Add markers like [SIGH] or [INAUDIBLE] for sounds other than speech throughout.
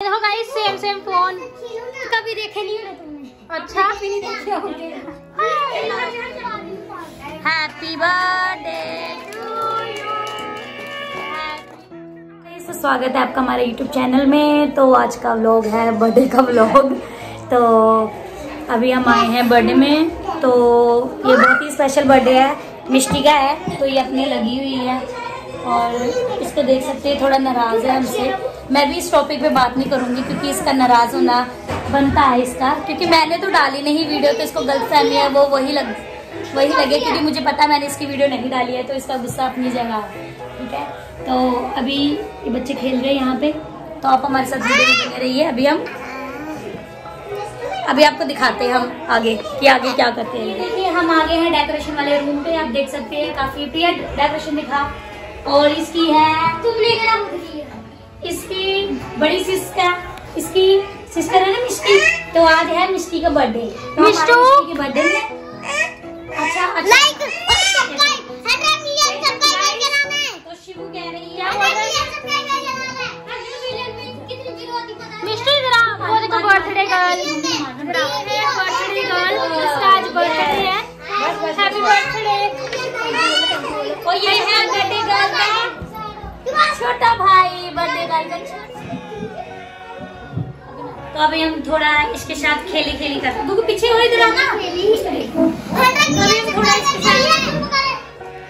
देखो guys same same phone कभी देखे नहीं अच्छा। भी नहीं देखे होंगे। हैप्पी बर्थडे टू स्वागत है आपका हमारे YouTube चैनल में। तो आज का व्लॉग है बर्थडे का व्लॉग तो अभी हम आए हैं बर्थडे में। तो ये बहुत ही स्पेशल बर्थडे है। मिष्टी का है तो ये अपनी लगी हुई है। और इसको देख सकते हैं थोड़ा नाराज़ है हमसे। मैं भी इस टॉपिक पे बात नहीं करूँगी क्योंकि इसका नाराज़ होना बनता है इसका। क्योंकि मैंने तो डाली नहीं वीडियो तो इसको गलत फहमी है वो वही लग वही लगे क्योंकि मुझे पता है मैंने इसकी वीडियो नहीं डाली है तो इसका गुस्सा अपनी जगह ठीक है? तो अभी ये बच्चे खेल रहे हैं यहाँ पे तो आप हमारे साथ वीडियो में बने रहिए। अभी हम अभी आपको दिखाते हैं हम आगे कि आगे क्या करते हैं। देखिए हम आगे हैं डेकोरेशन वाले रूम पे आप देख सकते हैं काफ़ी प्रिय डेकोरेशन दिखा। और इसकी है तुमने इसकी बड़ी सिस्टर इसकी सिस्टर है ना मिष्टी? तो आज है मिष्टी का बर्थडे तो मिष्टू? के बर्थडे में अच्छा अच्छा। तो शिवू कह रही है। मिस्टर जरा वो देखो बर्थडे गर्ल बर्थडे गर्ल इसका आज बर्थडे है? हैप्पी बर्थडे और ये है बर्थडे गर्ल का छोटा भाई बर्थडे गर्ल का तो अभी हम थोड़ा इसके साथ खेली खेली करते हैं। पीछे हो इधर आना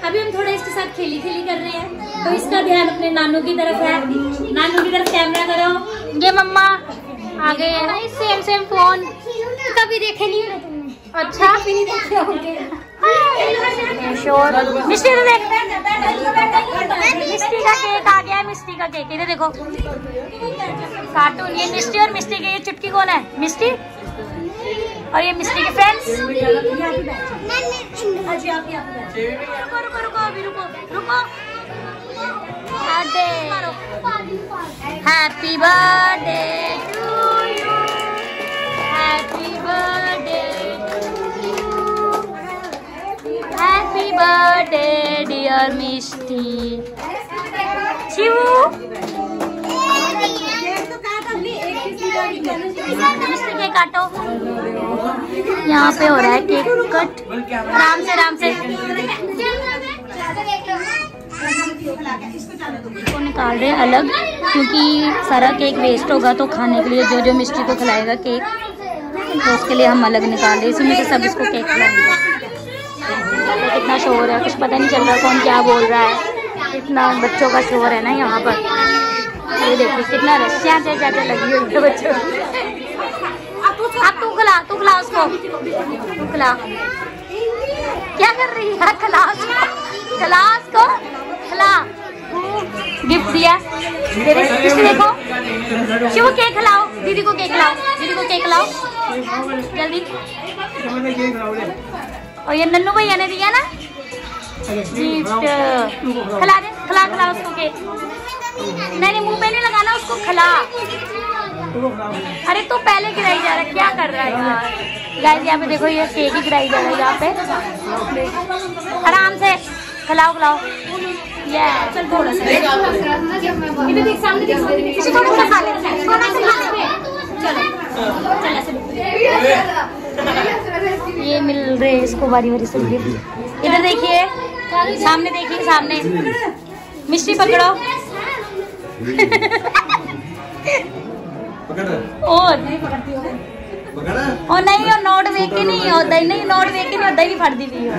अभी हम थोड़ा इसके साथ खेली खेली कर रहे हैं। तो इसका ध्यान अपने नानू की तरफ़ है। नानू की तरफ़ कैमरा करो। ये मम्मा आ गए हैं। सेम सेम फ़ोन कभी देखे नहीं हो तुमने? अच्छा। भी नहीं देखे होंगे। शोर मिस्टी तो देख मिस्टी का केक आ गया है मिस्टी का केक इधर देखो? कार्टून। ये मिस्टी और मिस्टी के ये चुटकी कौन है? मिस्टी? और ये मिस्टी के फ्रेंड्स रुको रुको रुको, अभी रुको। रुको। Happy birthday to you happy birthday happy birthday dear Mishti Shivu काटो यहाँ पे हो रहा है केक कट। आराम से आराम से। इसको निकाल रहे हैं अलग, क्योंकि सारा केक वेस्ट होगा तो खाने के लिए जो जो मिस्ट्री को खिलाएगा केक तो उसके लिए हम अलग निकाल रहे इसी में से सब इसको केक खिलाएँगे। कितना शोर है, कुछ पता नहीं चल रहा कौन क्या बोल रहा है। इतना बच्चों का शोर है ना यहाँ पर। ये देखो कितना रस्सियाँ से जाते लगी हुई है बच्चों। की। अब तू उसको। तू क्या कर रही है? खिला उसको। खिला उसको। खिला। गिफ्ट दिया। तेरे किसने देखो? शिव केक खिलाओ? दीदी को केक खिलाओ। दीदी को केक खिलाओ। जल्दी। और ये नन्नू भैया ने दिया ना? खिला दे, खिला खिला उसको केक नहीं मुँह पे नहीं लगाना, उसको खिला। अरे तू पहले गिराई जा रहा है, क्या कर रहा है यार? गाइस यहाँ पे देखो, ये केक ही गिराई जा रहा है यहाँ पे। आराम से, खिलाओ खिलाओ। ये चल थोड़ा सा। सामने थोड़ा सा चलो ये मिल रहे इसको बारी बारी से इधर देखिए। सामने देखिए सामने। मिश्री पकड़ो। और और नहीं और नोट वेके नहीं हो दही नहीं नोट वेके नहीं हो दही फाड़ दी हुई हो।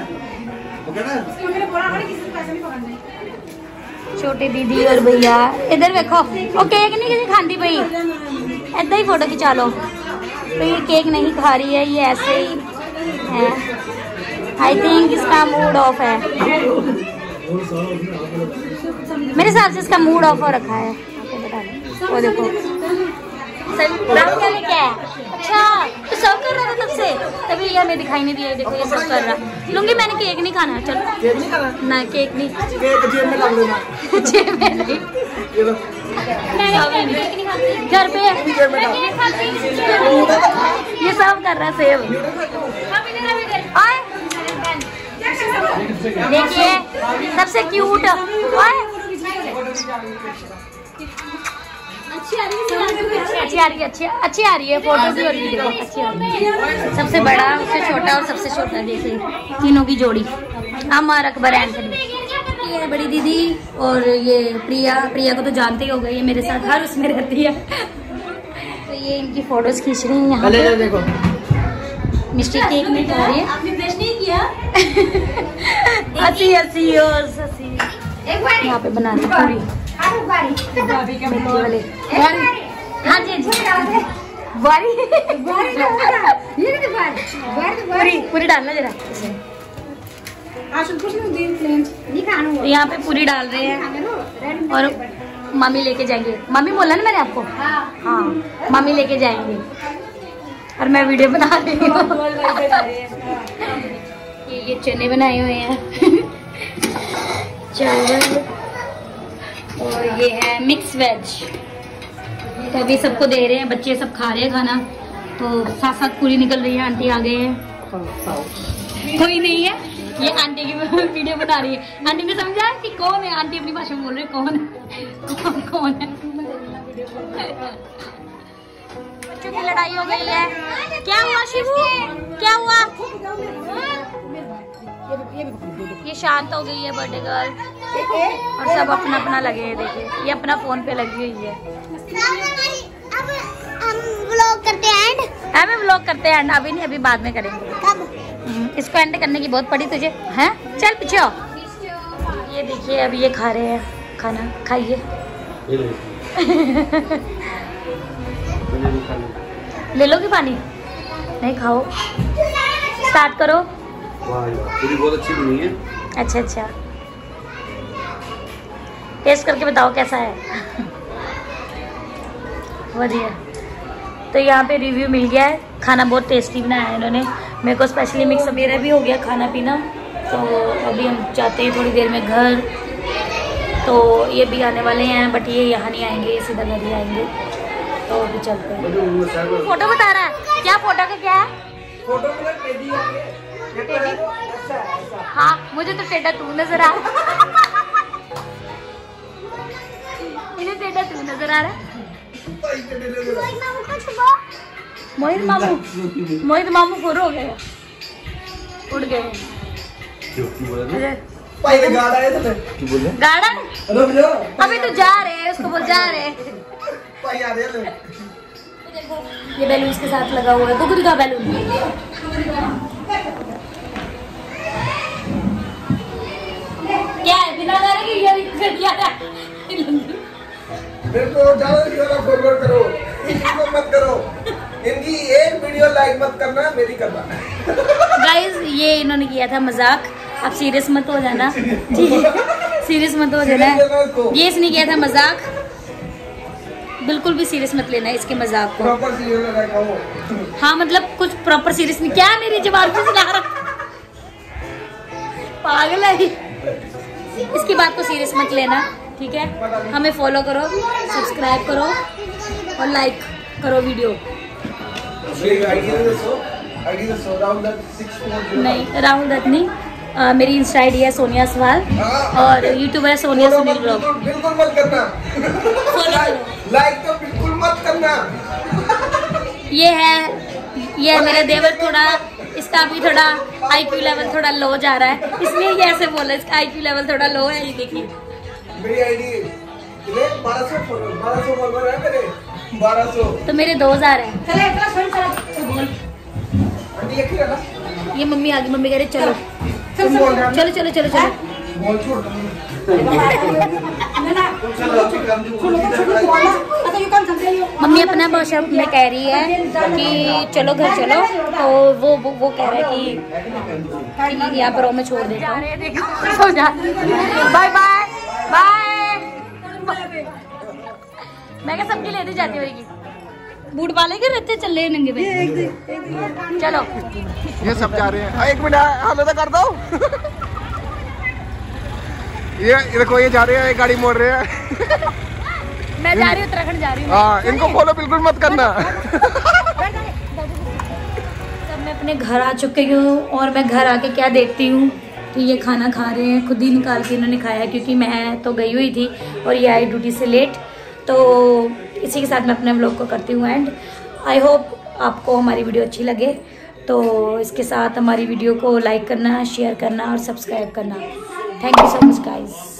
छोटे दीदी और भैया इधर देखो ओ केक नहीं किसी खाती पई। इदा ही फ़ोटो खिंचा लो। तो ये केक नहीं खा रही है ये ऐसे ही है। आई थिंक इसका मूड ऑफ़ है। मेरे हिसाब से इसका मूड ऑफ़ हो रखा है। आपको बता दूँ। वो देखो। क्या आया? अच्छा तो सब कर रहा था तब से। तभी दिखाई नहीं दिया देखो ये सब कर रहा। लूँगी मैंने केक नहीं खाना। चलो। ना केक नहीं। जेब में घर पे है। ये सब कर रहा सेब आए। देखिए सबसे क्यूट आए अच्छी आ रही है अच्छी अच्छी आ रही है फ़ोटो भी और वीडियो अच्छी आ रही है। सबसे बड़ा उससे छोटा और सबसे छोटा देखिए। तीनों की जोड़ी। अमर अकबर एंथनी ये है बड़ी दीदी और ये प्रिया। प्रिया को तो जानते ही हो गए ये मेरे साथ हर उसमें रहती है। तो ये इनकी फ़ोटोज़ खींच रही हैं यहाँ देखो। मिस्टी केक नहीं खा रही है। किया? हँसी हँसी और हँसी यहाँ पे बना रही पूरी। वाले। हाँ जी जी बारी पूरी पूरी डालना जरा। तो यहाँ पे पूरी डाल रहे हैं। और मम्मी लेके जाएँगे। मम्मी बोला ना मैंने आपको? हाँ। मम्मी लेके जाएँगे। और मैं वीडियो बना रही हूँ। ये ये चने बनाए हुए हैं। चावल और ये है मिक्स वेज तो अभी सबको दे रहे हैं, बच्चे सब खा रहे हैं खाना। तो साथ साथ पूरी निकल रही है, आंटी आ गए हैं। कोई नहीं है, ये आंटी की वीडियो बना रही है। आंटी ने समझा कि कौन है? आंटी अपनी भाषा में बोल रही कौन कौन कौन है? बच्चों की लड़ाई हो गई है। क्या हुआ शिवू क्या हुआ? ये शांत हो गई है बर्थडे गर्ल। और सब अपना अपना लगे हैं देखिए। ये अपना फ़ोन पे लगी हुई है। अब हम व्लॉग करते हैं एंड हमें व्लॉग करते हैं अभी नहीं अभी बाद में करेंगे। कब? हम्म, इसको एंड करने की बहुत पड़ी तुझे। हैं? चल पीछे आओ। ये देखिए अभी ये खा रहे हैं। खाना खाइए। ले। लोगे पानी? नहीं खाओ। [LAUGHS] स्टार्ट करो। पूरी बहुत अच्छी बनी है। अच्छा अच्छा। टेस्ट करके बताओ कैसा है? बढ़िया। तो यहाँ पे रिव्यू मिल गया है। खाना बहुत टेस्टी बनाया है इन्होंने। मेरे को स्पेशली मिक्स मेरा भी हो गया खाना पीना। तो अभी हम जाते हैं थोड़ी देर में घर। तो ये भी आने वाले हैं बट ये यहाँ नहीं आएँगे ये सीधा घर ही आएँगे। तो अभी चलते हैं। फ़ोटो बता रहा है। क्या फ़ोटो का क्या है? फ़ोटो मुझे तो टेढ़ा तू नज़र आ रहा मुझे टेढ़ा तू नज़र आ रहा मोहित मामू मोहित मामू फुर हो गए उड़ गए। गाड़ा है? तो अभी तो जा रहे हैं, उसको बोल जा रहे हैं। ये बैलून के साथ लगा हुआ है गुगुर का बैलून। क्या है? बिना गाने की ये कर दिया था। मेरे को ज़्यादा वीडियो ना फॉरवर्ड करो। इनको मत करो। इनकी एक वीडियो लाइक मत करना मेरी करना। गाइस ये इन्होंने किया था मज़ाक। आप सीरियस मत हो जाना। ठीक। है सीरियस मत हो। जाना ये इसने किया था मज़ाक। बिल्कुल भी सीरियस मत लेना इसके मज़ाक को। प्रॉपर लगाएगा हाँ मतलब कुछ प्रॉपर सीरियस नहीं। क्या मेरी जवाब पे सुना रहा? पागल है इसकी बात को सीरियस मत लेना ठीक है? हमें फॉलो करो सब्सक्राइब करो और लाइक करो वीडियो मेरी आईडी दसो आईडी दसो राहुल दत्त 640 नहीं राहुल दत्त नहीं अ, मेरी इंस्टा आई है सोनिया सवाल और यूट्यूब है सोनिया सुनील ब्लॉग। बिल्कुल मत करना। लाइक तो बिल्कुल मत करना। ये है ये है मेरा देवर थोड़ा इसका भी थोड़ा आईक्यू लेवल थोड़ा लो जा रहा है इसलिए ये ऐसे बोला इसका आईक्यू लेवल थोड़ा लो है ये देखिए मेरी आईडी कितने 1200 फॉलो 1200 फॉलोअर है मेरे 1200 तो मेरे दो हज़ार है तो ही ये मम्मी आ गई मम्मी कह रही चलो चलो चलो चलो चलो बोल छोड़ चलो अभी काम जो बोल रही है मम्मी अपना भाषा में कह रही है कि चलो घर चलो तो वो वो, वो कह रहा है कि यहाँ पर मैं छोड़ देता हूँ। बाय बाय बाय मैं क्या सबकी लेती जाती होगी बूट वाले के रहते चल रहे नंगे पे चलो। ये सब जा रहे हैं। एक मिनट हालो तो कर दो। ये ये देखो ये जा रहे हैं ये गाड़ी मोड़ रहे हैं। मैं जा रही हूँ उत्तराखंड जा रही हूँ। हाँ इनको फॉलो बिल्कुल मत करना। [LAUGHS] तब मैं अपने घर आ चुकी हूँ और मैं घर आके क्या देखती हूँ कि ये खाना खा रहे हैं। खुद ही निकाल के इन्होंने खाया क्योंकि मैं तो गई हुई थी और ये आई ड्यूटी से लेट तो इसी के साथ मैं अपने व्लॉग को करती हूँ एंड आई होप आपको हमारी वीडियो अच्छी लगे। तो इसके साथ हमारी वीडियो को लाइक करना शेयर करना और सब्सक्राइब करना। Thank you so much guys